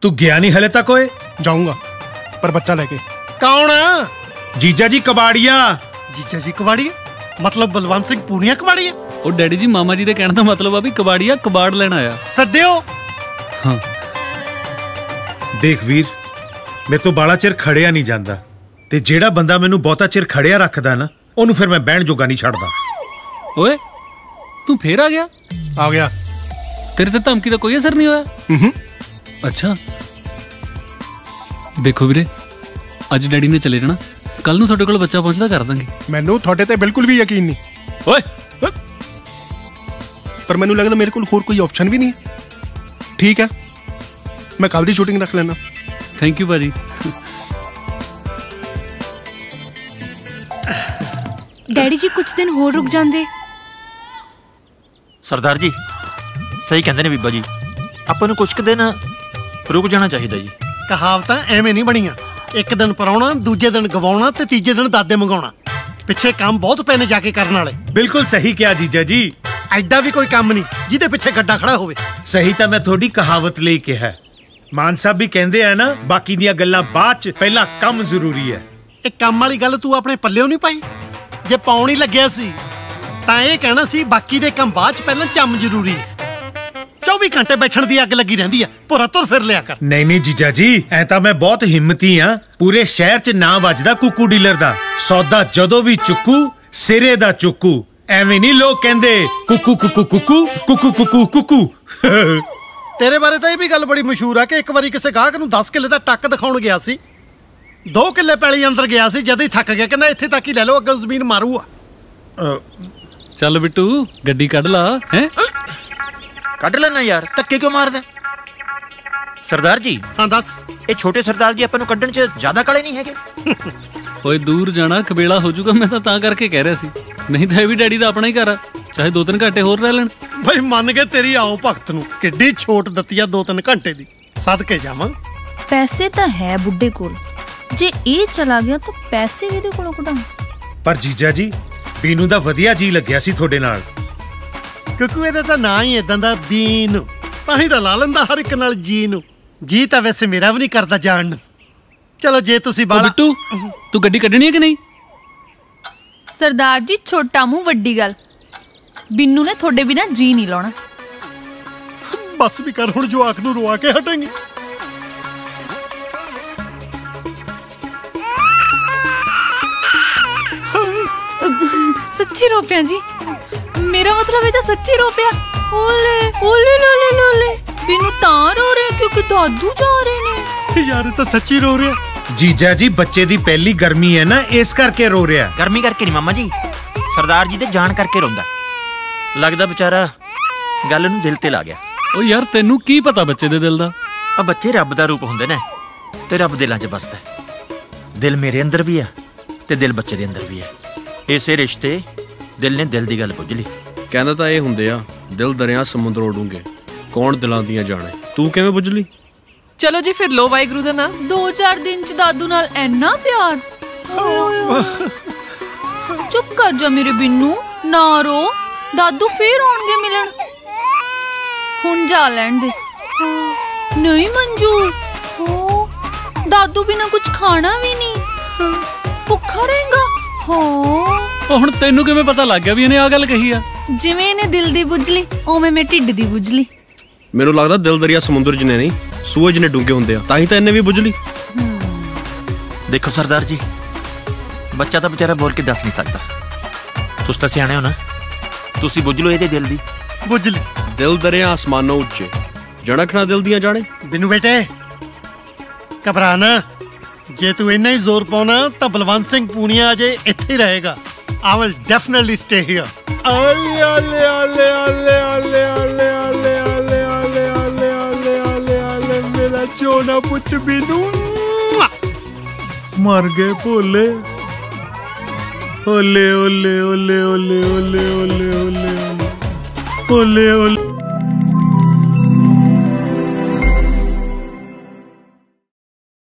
ਤੂੰ ਗਿਆ ਨਹੀਂ ਹਲੇ ਤੱਕ ਓਏ? ਜਾਊਂਗਾ ਪਰ ਬੱਚਾ ਲੈ ਕੇ। ਕੌਣ ਆ? ਜੀਜਾ ਜੀ ਕਬਾੜੀਆ। ਜੀਜਾ ਜੀ ਕਵਾੜੀ ਮਤਲਬ ਬਲਵੰਤ ਸਿੰਘ ਪੂਨੀਆ ਕਵਾੜੀ ਆ ਉਹ ਡੈਡੀ ਜੀ ਮਾਮਾ ਜੀ ਦੇ ਕਹਿਣ ਦਾ ਮਤਲਬ ਆ ਵੀ ਕਬਾੜੀਆ ਕਬਾੜ ਲੈਣ ਆਇਆ। ਫਿਰ ਦਿਓ। ਹਾਂ। ਦੇਖ ਵੀਰ ਮੇਰੇ ਤੋਂ ਬਾਲਾ ਚਿਰ ਖੜਿਆ ਨਹੀਂ ਜਾਂਦਾ। ਤੇ ਜਿਹੜਾ ਬੰਦਾ ਮੈਨੂੰ ਬਹੁਤਾ ਚਿਰ ਖੜਿਆ ਰੱਖਦਾ ਨਾ ਉਹਨੂੰ ਫਿਰ ਮੈਂ ਬਹਿਣ ਜੋਗਾ ਨਹੀਂ ਛੱਡਦਾ। ਓਏ ਤੂੰ ਫੇਰ ਆ ਗਿਆ? ਆ ਗਿਆ। ਤੇਰੇ ਤੇ ਧਮਕੀ ਦਾ ਕੋਈ ਅਸਰ ਨਹੀਂ ਹੋਇਆ? ਹੂੰ। ਅੱਛਾ। ਦੇਖੋ ਵੀਰੇ ਅੱਜ ਡੈਡੀ ਨੇ ਚਲੇ ਜਾਣਾ। ਕੱਲ ਨੂੰ ਤੁਹਾਡੇ ਕੋਲ ਬੱਚਾ ਪਹੁੰਚਦਾ ਕਰ ਦਾਂਗੇ। ਮੈਨੂੰ ਤੁਹਾਡੇ ਤੇ ਬਿਲਕੁਲ ਵੀ ਯਕੀਨ ਨਹੀਂ। ਓਏ! ਪਰ ਮੈਨੂੰ ਲੱਗਦਾ ਮੇਰੇ ਕੋਲ ਹੋਰ ਕੋਈ ਆਪਸ਼ਨ ਵੀ ਨਹੀਂ ਹੈ। ਠੀਕ ਹੈ ਮੈਂ ਕੱਲ ਦੀ ਸ਼ੂਟਿੰਗ ਰੱਖ ਲੈਣਾ ਥੈਂਕ ਯੂ ਭਾਜੀ। ਡੈਡੀ ਜੀ ਕੁਝ ਦਿਨ ਹੋਰ ਰੁਕ ਜਾਂਦੇ। ਸਰਦਾਰ ਜੀ ਸਹੀ ਕਹਿੰਦੇ ਨੇ ਬੀਬਾ ਜੀ। ਆਪਾਂ ਨੂੰ ਕੁਝ ਕੁ ਦਿਨ ਰੁਕ ਜਾਣਾ ਚਾਹੀਦਾ ਜੀ। ਕਹਾਵਤਾਂ ਐਵੇਂ ਨਹੀਂ ਬਣੀਆਂ। ਇੱਕ ਦਿਨ ਪਰਾਉਣਾ ਦੂਜੇ ਦਿਨ ਗਵਾਉਣਾ ਤੇ ਤੀਜੇ ਦਿਨ ਦਾਦੇ ਮੰਗਾਉਣਾ। ਪਿੱਛੇ ਕੰਮ ਬਹੁਤ ਪਏ ਨੇ ਜਾ ਕੇ ਕਰਨ ਵਾਲੇ। ਬਿਲਕੁਲ ਸਹੀ ਕਿਹਾ ਜੀਜਾ ਜੀ। ਐਡਾ ਵੀ ਕੋਈ ਕੰਮ ਨਹੀਂ ਜਿਹਦੇ ਪਿੱਛੇ ਗੱਡਾ ਖੜਾ ਹੋਵੇ। ਸਹੀ ਤਾਂ ਮੈਂ ਤੁਹਾਡੀ ਕਹਾਵਤ ਲਈ ਕਿਹਾ। ਮਾਨ ਸਾਹਿਬ ਵੀ ਕਹਿੰਦੇ ਆ ਨਾ ਬਾਕੀ ਦੀਆਂ ਗੱਲਾਂ ਬਾਅਦ ਚ ਪਹਿਲਾਂ ਕੰਮ ਜ਼ਰੂਰੀ ਹੈ। ਇਹ ਕੰਮ ਵਾਲੀ ਗੱਲ ਤੂੰ ਆਪਣੇ ਪੱਲਿਓਂ ਨਹੀਂ ਪਾਈ? ਜੇ ਪਾਉਣ ਹੀ ਲੱਗਿਆ ਸੀ ਤਾਂ ਇਹ ਕਹਿਣਾ ਸੀ ਬਾਕੀ ਦੇ ਕੰਮ ਬਾਅਦ ਚ ਪਹਿਲਾਂ ਚੰਮ ਜ਼ਰੂਰੀ ਹੈ। 24 ਘੰਟੇ ਬੈਠਣ ਦੀ ਅੱਗ ਲੱਗੀ ਰਹਿੰਦੀ ਆ। ਭੁਰਾ ਤੁਰ ਫਿਰ ਲਿਆ ਕਰ। ਨਹੀਂ ਨਹੀਂ ਜੀਜਾ ਜੀ ਐ ਤਾਂ ਮੈਂ ਬਹੁਤ ਹਿੰਮਤੀ ਆ। ਪੂਰੇ ਸ਼ਹਿਰ 'ਚ ਨਾਂ ਵੱਜਦਾ ਕੁੱਕੂ ਡੀਲਰ ਦਾ। ਸੌਦਾ ਜਦੋਂ ਵੀ ਚੁੱਕੂ ਸਿਰੇ ਦਾ ਚੁੱਕੂ। ਐਵੇਂ ਨਹੀਂ ਲੋਕ ਕਹਿੰਦੇ ਕੁੱਕੂ ਕੁੱਕੂ ਕੁੱਕੂ ਕੁੱਕੂ ਕੁੱਕੂ ਕੁੱਕੂ। ਤੇਰੇ ਬਾਰੇ ਤਾਂ ਇਹ ਵੀ ਗੱਲ ਬੜੀ ਮਸ਼ਹੂਰ ਆ ਕਿ ਇੱਕ ਵਾਰੀ ਕਿਸੇ ਗਾਹਕ ਨੂੰ 10 ਕਿੱਲੇ ਦਾ ਟੱਕ ਦਿਖਾਉਣ ਗਿਆ ਸੀ। 2 ਕਿੱਲੇ ਪੈਲੀ ਅੰਦਰ ਗਿਆ ਸੀ ਜਦ ਹੀ ਥੱਕ ਗਿਆ ਕਹਿੰਦਾ ਇੱਥੇ ਤੱਕ ਹੀ ਲੈ ਲਓ ਅੱਗੇ ਜ਼ਮੀਨ ਮਾਰੂ ਆ। ਚੱਲ ਬਿੱਟੂ ਗੱਡੀ ਕੱਢ ਲਾ ਹੈ? ਕੱਢ ਲੈਣਾ ਯਾਰ ਧੱਕੇ ਕਿਉਂ ਮਾਰਦਾ? ਸਰਦਾਰ ਜੀ। ਹਾਂ ਦੱਸ। ਇਹ ਛੋਟੇ ਸਰਦਾਰ ਜੀ ਆਪਾਂ ਨੂੰ ਕੱਢਣ 'ਚ ਜ਼ਿਆਦਾ ਕਾਲੇ ਨਹੀਂ ਹੈਗੇ? ਓਏ ਦੂਰ ਜਾਣਾ ਕਬੇਲਾ ਹੋ ਜਾਊਗਾ ਮੈਂ ਤਾਂ ਤਾਂ ਕਰਕੇ ਕਹਿ ਰਿਹਾ ਸੀ। ਨਹੀਂ ਤਾਂ ਇਹ ਵੀ ਡੈਡੀ ਦਾ ਆਪਣਾ ਹੀ ਘਰ ਆ ਚਾਹੇ ਦੋ ਤਿੰਨ ਘੰਟੇ ਹੋਰ ਰਹਿ ਲੈਣ। ਬਈ ਮੰਨ ਕੇ ਤੇਰੀ ਆਓ ਭਗਤ ਨੂੰ ਕਿੱਡੀ ਛੋਟ ਦਿੱਤੀ ਆ 2-3 ਘੰਟੇ ਦੀ। ਸਦਕੇ ਜਾਵਾਂ। ਪੈਸੇ ਤਾਂ ਹੈ ਬੁੱਢੇ ਕੋਲ। ਜੇ ਇਹ ਚਲਾ ਗਿਆ ਤਾਂ ਪੈਸੇ ਇਹਦੇ ਕੋਲੋਂ ਕਢਾਉਂ ਪਰ ਜੀਜਾ ਜੀ ਬੀਨੂ ਦਾ ਵਧੀਆ ਜੀ ਲੱਗਿਆ ਸੀ ਤੁਹਾਡੇ ਨਾਲ। ਕਿਉਂਕਿ ਇਹਦਾ ਤਾਂ ਨਾਂ ਹੀ ਇਦਾਂ ਦਾ ਬੀਨ। ਤਾਂ ਹੀ ਤਾਂ ਲਾ ਲੈਂਦਾ ਹਰ ਇੱਕ ਨਾਲ ਜੀ ਨੂੰ ਜੀ ਤਾਂ ਵੈਸੇ ਮੇਰਾ ਵੀ ਨਹੀਂ ਕਰਦਾ ਜਾਣ। ਨੂੰ ਚਲੋ ਜੇ ਤੁਸੀਂ ਬਾਲਾ ਬਿੱਟੂ ਤੂੰ ਗੱਡੀ ਕੱਢਣੀ ਹੈ ਕਿ ਨਹੀਂ? ਸਰਦਾਰ ਜੀ ਛੋਟਾ ਮੂੰਹ ਵੱਡੀ ਗੱਲ। ਬਿੰਨੂ ਨੇ ਤੁਹਾਡੇ ਬਿਨਾ ਜੀ ਨਹੀਂ ਲਾਉਣਾ। ਬਸ ਵੀ ਕਰ ਹੁਣ ਜਵਾਕ ਨੂੰ ਰਵਾ ਕੇ ਹਟਾਂਗੇ। ਸੱਚੀ ਰੋਪਿਆ ਜੀ। ਮੇਰਾ ਮਤਲਬ ਇਹ ਤਾਂ ਸੱਚੀ ਰੋਪਿਆ ਓਲੇ ਓਲੇ ਲੋਲੇ ਲੋਲੇ ਬਿੰਨੂ ਤਾਂ ਰੋ ਰਿਹਾ ਕਿਉਂਕਿ ਦਾਦੂ ਜਾ ਰਹੇ ਨੇ। ਯਾਰ ਇਹ ਤਾਂ ਸੱਚੀ ਰੋ ਰਿਹਾ ਜੀਜਾ ਜੀ ਬੱਚੇ ਦੀ ਪਹਿਲੀ ਗਰਮੀ ਹੈ ਨਾ ਇਸ ਕਰਕੇ ਰੋ ਰਿਹਾ ਗਰਮੀ ਕਰਕੇ ਨਹੀਂ ਮਾਮਾ ਜੀ। ਸਰਦਾਰ ਜੀ ਦੇ ਜਾਣ ਕਰਕੇ ਰੋਂਦਾ। ਲੱਗਦਾ ਵਿਚਾਰਾ ਗੱਲ ਨੂੰ ਦਿਲ ਤੇ ਲਾ ਗਿਆ। ਓ ਯਾਰ ਤੈਨੂੰ ਕੀ ਪਤਾ ਬੱਚੇ ਦੇ ਦਿਲ ਦਾ? ਆ ਬੱਚੇ ਰੱਬ ਦਾ ਰੂਪ ਹੁੰਦੇ ਨੇ ਤੇ ਰੱਬ ਦਿਲਾਂ 'ਚ ਵੱਸਦਾ ਹੈ। ਦਿਲ ਮੇਰੇ ਅੰਦਰ ਵੀ ਆ ਤੇ ਦਿਲ ਬੱਚੇ ਦੇ ਅੰਦਰ ਵੀ ਹੈ ਇਸੇ ਰਿਸ਼ਤੇ ਦਿਲ ਨੇ ਦਿਲ ਦੀ ਗੱਲ ਪੁੱਝ ਲਈ। ਕਹਿੰਦਾ ਤਾਂ ਇਹ ਹੁੰਦੇ ਆ ਦਿਲ ਦਰਿਆ ਸਮੁੰਦਰ ਉਡੂੰਗੇ। ਕੌਣ ਦਿਲਾਂ ਦੀਆਂ ਜਾਣੇ? ਤੂੰ ਕਿਵੇਂ ਬੁੱਝ ਲਈ? ਚਲੋ ਜੀ ਫਿਰ ਲੋ ਵਾਹਿਗੁਰੂ ਦਾ ਨਾਮ। ਦੋ ਚਾਰ ਦਿਨ ਚ ਦਾਦੂ ਨਾਲ ਇੰਨਾ ਪਿਆਰ। ਚੁੱਪ ਕਰ ਜਾ ਮੇਰੇ ਬਿੰਨੂ ਨਾ ਰੋ। ਦਾਦੂ ਫੇਰ ਆਉਣਗੇ ਮਿਲਣ। ਹੁਣ ਜਾ ਲੈਣ ਦੇ। ਨਹੀਂ ਮੰਜੂ। ਹੋ ਦਾਦੂ ਬਿਨਾ ਕੁਝ ਖਾਣਾ ਵੀ ਨਹੀਂ। ਭੁੱਖਾ ਰਹੇਗਾ। ਹੋ। ਉਹ ਹੁਣ ਤੈਨੂੰ ਕਿਵੇਂ ਪਤਾ ਲੱਗ ਗਿਆ ਵੀ ਇਹਨੇ ਆ ਗੱਲ ਕਹੀ ਆ? ਜਿਵੇਂ ਇਹਨੇ ਦਿਲ ਦੀ ਬੁੱਝ ਲਈ ਉਵੇਂ ਮੈਂ ਢਿੱਡ ਦੀ ਬੁੱਝ ਲਈ ਮੈਨੂੰ ਲੱਗਦਾ ਦਿਲ ਦਰਿਆ ਸਮੁੰਦਰ ਜਿੰਨੇ ਨਹੀਂ ਸੂਏ ਜਿੰਨੇ ਡੂੰਘੇ ਹੁੰਦੇ ਆ ਤਾਂ ਹੀ ਤਾਂ ਇਹਨੇ ਵੀ ਬੁੱਝ ਲਈ ਦੇਖੋ ਸਰਦਾਰ ਜੀ ਬੱਚਾ ਤਾਂ ਵਿਚਾਰਾ ਬੋਲ ਕੇ ਦੱਸ ਨਹੀਂ ਸਕਦਾ। ਤੁਸੀਂ ਤਾਂ ਸਿਆਣੇ ਹੋ ਨਾ ਤੁਸੀਂ ਬੁੱਝ ਲਓ ਇਹਦੇ ਦਿਲ ਦੀ। ਬੁੱਝ ਲਈ ਦਿਲ ਦਰਿਆ ਆਸਮਾਨੋਂ ਉੱਚੇ ਜਣਖਣਾ ਦਿਲ ਦੀਆਂ ਜਾਣੇ। ਬਿਨੂ ਬੇਟੇ ਘਬਰਾ ਨਾ। ਜੇ ਤੂੰ ਇੰਨਾ ਹੀ ਜ਼ੋਰ ਪਾਉਣਾ ਤਾਂ ਬਲਵੰਤ ਸਿੰਘ ਪੂਨੀਆ ਅਜੇ ਇੱਥੇ ਹੀ ਰਹੇਗਾ। ਆਲੇ ਆਲੇ ਆਲੇ ਆਲੇ ਆਲੇ ਆਲੇ ਮੇਰਾ ਚੋਨਾ ਪੁੱਤ ਬਿਨੂ ਮਰ ਗਏ ਭੋਲੇ ਓਲੇ ਓਲੇ ਓਲੇ ਓਲੇ ਓਲੇ ਓਲੇ ਓਲੇ ਓਲੇ ਓਲੇ